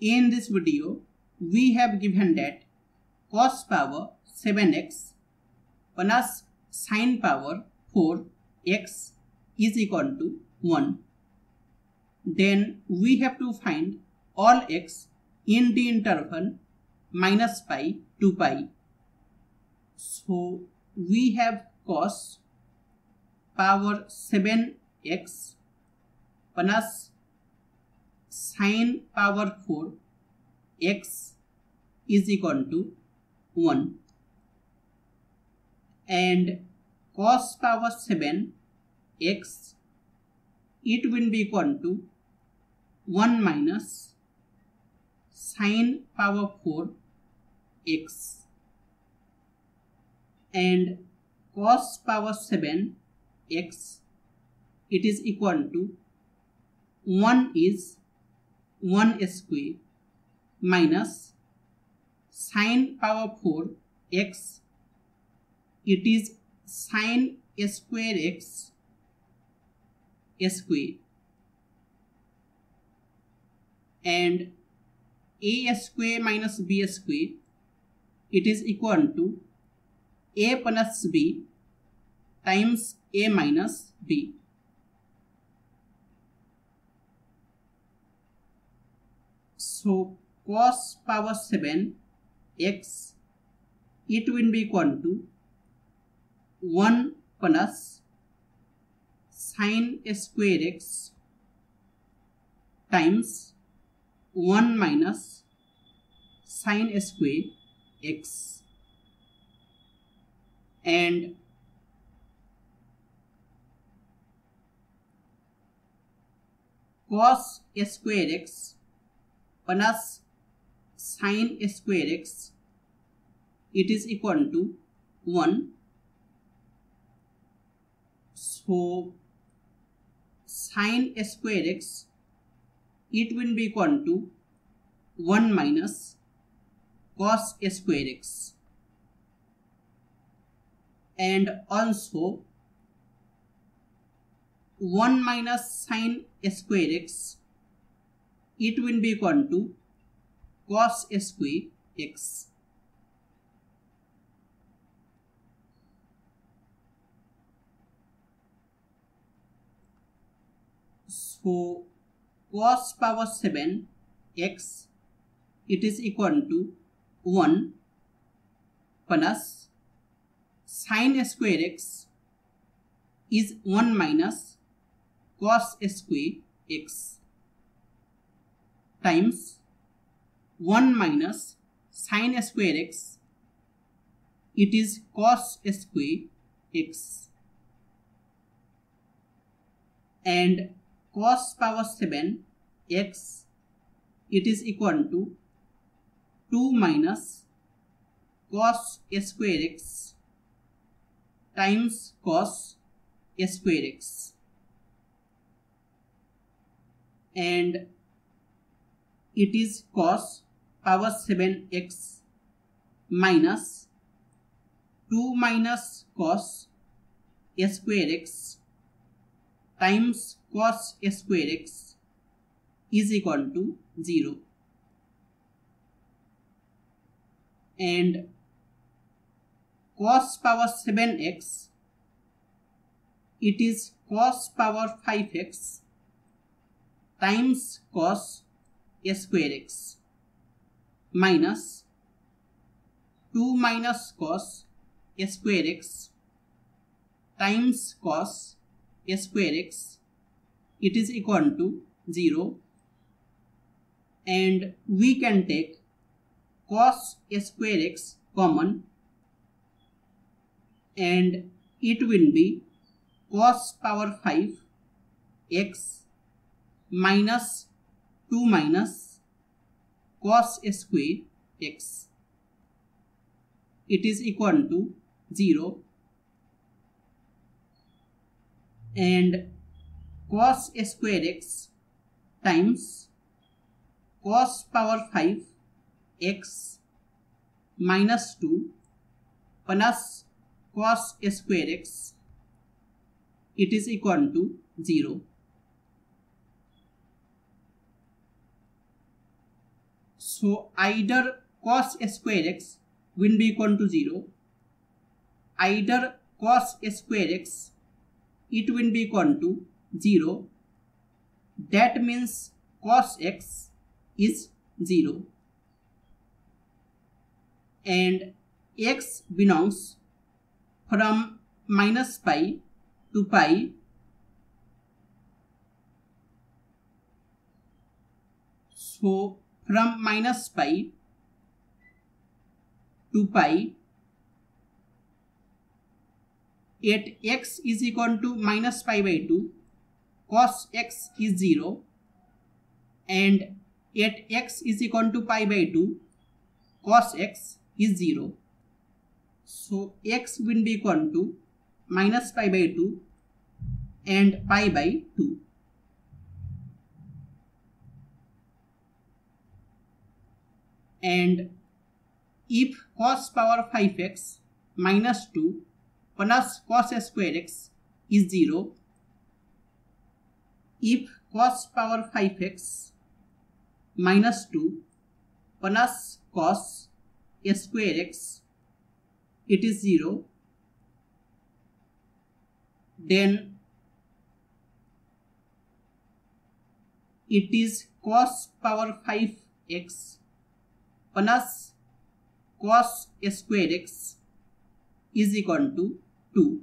in this video we have given that cos power 7x plus sine power 4x is equal to 1. Then we have to find all x in the interval minus pi to pi. So we have cos power 7x plus sine power 4 x is equal to 1 and cos power 7 x it will be equal to 1 minus sine power 4 x. And cos power 7 x it is equal to 1 is 1 square minus sine power 4 x. It is sine square x square. And a square minus b square it is equal to a plus b times a minus b so cos power 7 x it will be equal to 1 plus sine square x times 1 minus sine square x. And cos square x plus sine square x it is equal to 1 so sine square x it will be equal to 1 minus cos square x. And also 1 minus sine square x it will be equal to cos square x. So cos power 7 x it is equal to 1 plus sine square x is 1 minus cos square x times 1 minus sine square x it is cos square x. And cos power 7 x it is equal to 2 minus cos square x times cos square x. And it is cos power 7x minus 2 minus cos a square x times cos a square x is equal to 0 and cos power 7x it is cos power 5x times cos square x minus 2 minus cos square x times cos square x it is equal to 0 and we can take cos square x common and it will be cos power 5 x minus 2 minus cos square x. It is equal to 0 and cos square x times cos power 5 x minus 2 plus cos square x. It is equal to 0 So either cos square x will be equal to 0, either cos square x it will be equal to 0 that means cos x is 0 and x belongs from minus pi to pi. So from minus pi to pi. At x is equal to minus pi by 2 cos x is 0 and at x is equal to pi by 2 cos x is 0 so x will be equal to minus pi by 2 and pi by 2 and if cos power 5x minus 2 plus cos square x is 0 if cos power 5x minus 2 plus cos square x it is 0 then it is cos power 5x plus cos square x is equal to 2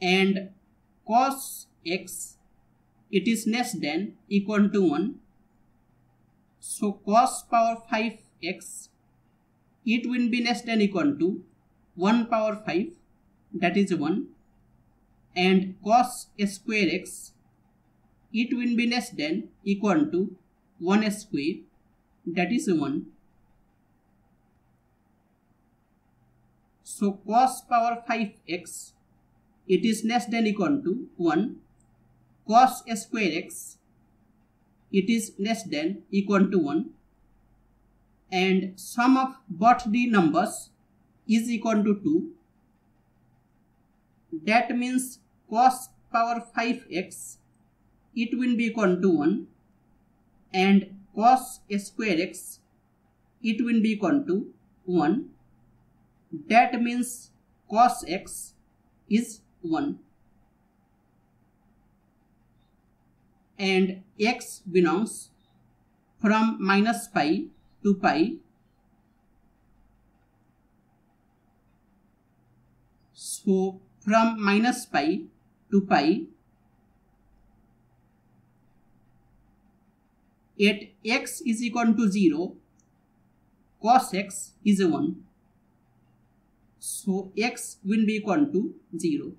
and cos x it is less than equal to 1 so cos power 5x it will be less than equal to 1 power 5 that is 1 and cos square x it will be less than equal to 1 square that is 1 so cos power 5x it is less than equal to 1 cos square x it is less than equal to 1 and sum of both the numbers is equal to 2 that means cos power 5x it will be equal to 1 and cos square x it will be equal to 1 that means cos x is 1 and x belongs from minus pi to pi. So from minus pi to pi at x is equal to 0 cos x is 1 so x will be equal to 0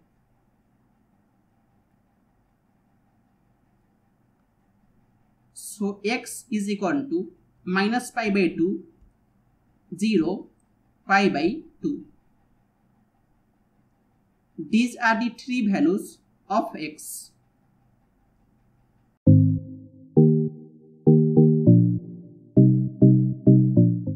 So x is equal to minus pi by 2, 0, pi by 2. These are the three values of x.